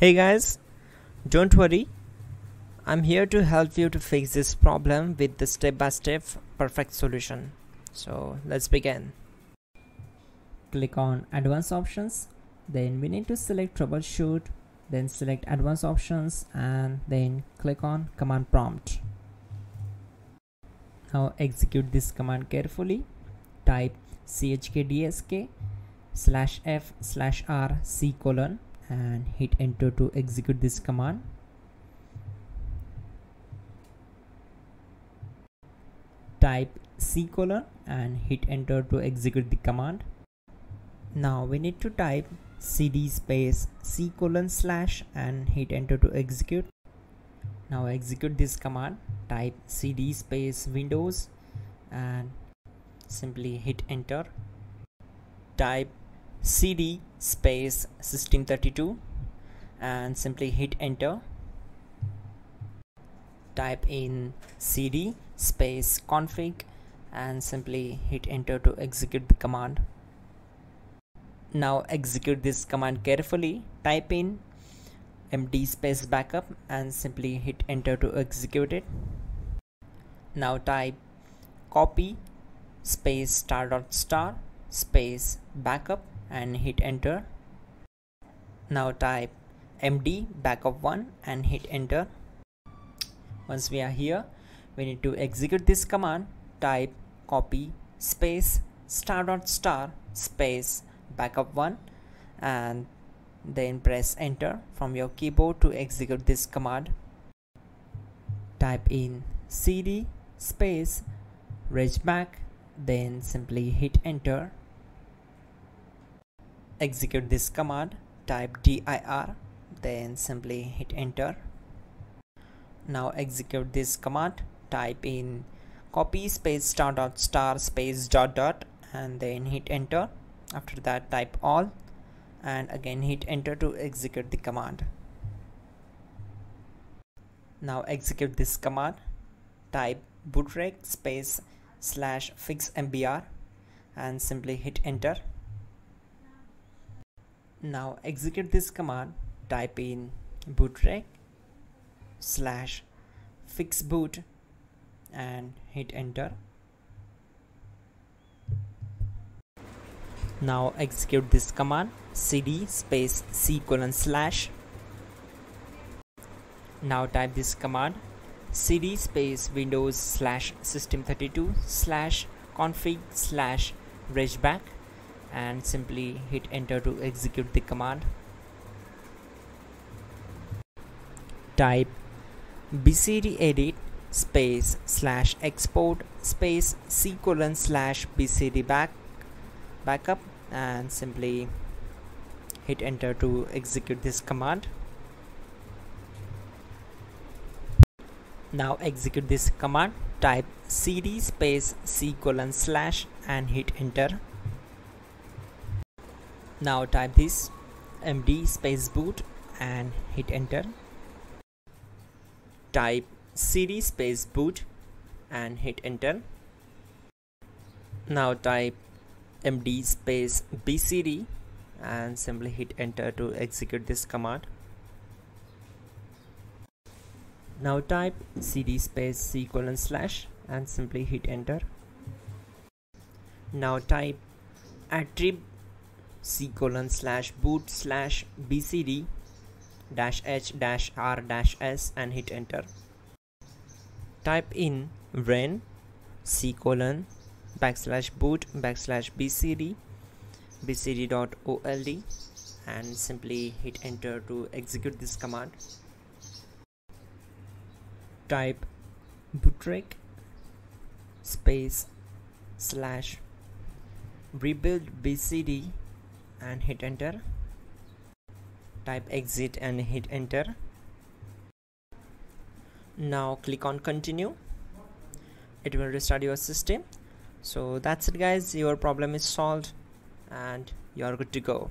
Hey guys, don't worry. I'm here to help you to fix this problem with the step-by-step perfect solution. So let's begin. Click on advanced options. Then we need to select troubleshoot. Then select advanced options and then click on command prompt. Now execute this command carefully. Type chkdsk slash f slash r c colon and hit enter to execute this command. Type c colon and hit enter to execute the command. Now we need to type cd space c colon slash and hit enter to execute. Now execute this command. Type cd space windows and simply hit enter. Type cd space system32 and simply hit enter. Type in cd space config and simply hit enter to execute the command. Now execute this command carefully. Type in md space backup and simply hit enter to execute it. Now type copy space star dot star space backup and hit enter. Now type md backup1 and hit enter. Once we are here we need to execute this command. Type copy space star dot star space backup1 and then press enter from your keyboard to execute this command. Type in cd space regback then simply hit enter execute this command type dir then simply hit enter. Now execute this command type in copy space star dot star space dot dot and then hit enter. After that type all and again hit enter to execute the command. Now execute this command type bootrec space slash fix mbr and simply hit enter now execute this command. Type in bootrec slash fix boot and hit enter. Now execute this command. Cd space c colon slash. Now type this command. Cd space windows slash system32 slash config slash regback and simply hit enter to execute the command. Type bcd edit space slash export space c colon slash bcd back backup and simply hit enter to execute this command. Now execute this command. Type cd space c colon slash and hit enter now type this md space boot and hit enter. Type cd space boot and hit enter. Now type md space bcd and simply hit enter to execute this command. Now type cd space c colon slash and simply hit enter. Now type attrib c colon slash boot slash bcd dash h dash r dash s and hit enter. Type in ren c colon backslash boot backslash bcd bcd dot old and simply hit enter to execute this command. Type bootrec space slash rebuild bcd and hit enter. Type exit and hit enter. Now click on continue. It will restart your system. So that's it guys. Your problem is solved and you are good to go